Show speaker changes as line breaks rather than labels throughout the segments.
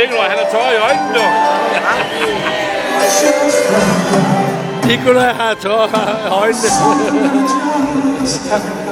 Nikolaj, han har tårer i øjnene, du.
Nikolaj har tårer i øjnene.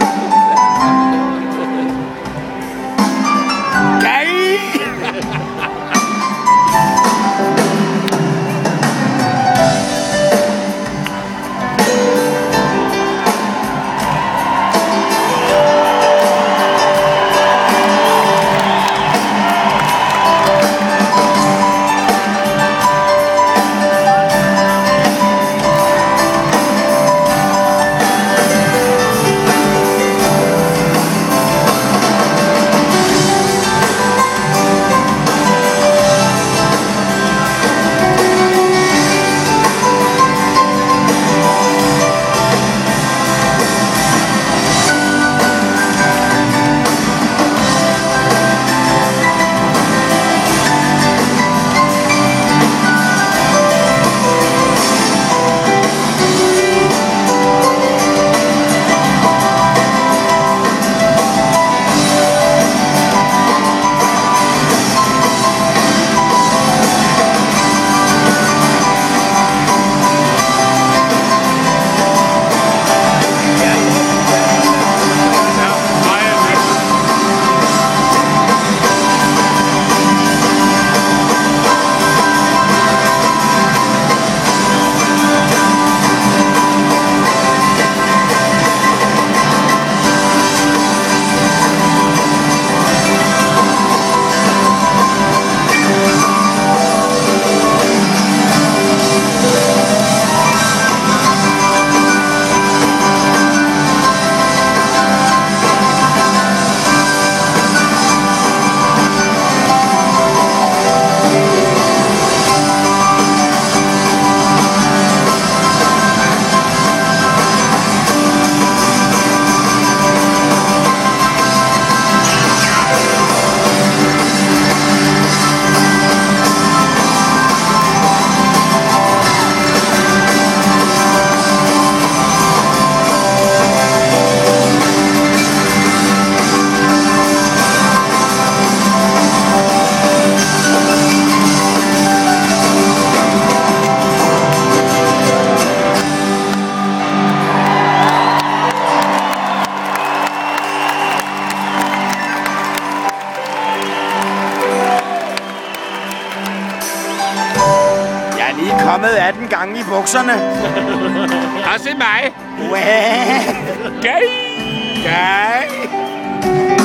lange i bukserne.
Og mig.
Wow.
Gay.
Gay.